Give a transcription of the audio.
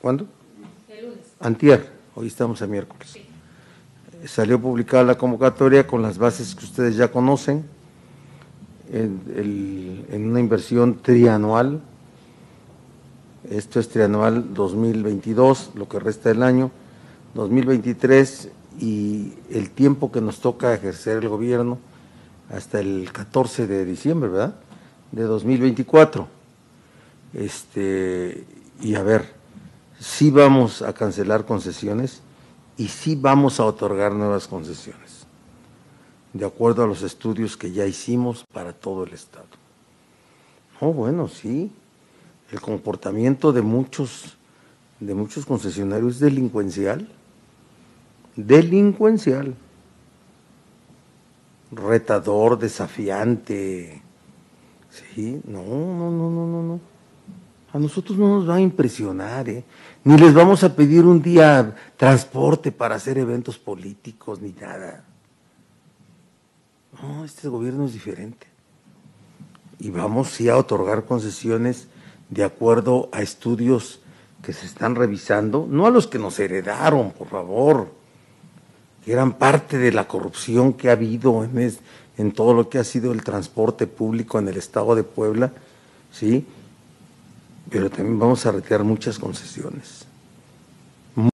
¿Cuándo? El lunes. Antier, hoy estamos a miércoles. Salió publicada la convocatoria con las bases que ustedes ya conocen, en, en una inversión trianual. Esto es trianual 2022, lo que resta del año, 2023 y el tiempo que nos toca ejercer el gobierno hasta el 14 de diciembre, ¿verdad? De 2024. Este, y a ver, sí vamos a cancelar concesiones y sí vamos a otorgar nuevas concesiones, de acuerdo a los estudios que ya hicimos para todo el Estado. No, bueno, sí, el comportamiento de muchos, de muchos concesionarios es delincuencial, delincuencial, retador, desafiante, sí, no, no, no, no, no, no. A nosotros no nos va a impresionar, ¿eh? ni les vamos a pedir un día transporte para hacer eventos políticos, ni nada. No, este gobierno es diferente. Y vamos sí a otorgar concesiones de acuerdo a estudios que se están revisando, no a los que nos heredaron, por favor, que eran parte de la corrupción que ha habido en, en todo lo que ha sido el transporte público en el estado de Puebla, ¿sí? Pero también vamos a retirar muchas concesiones.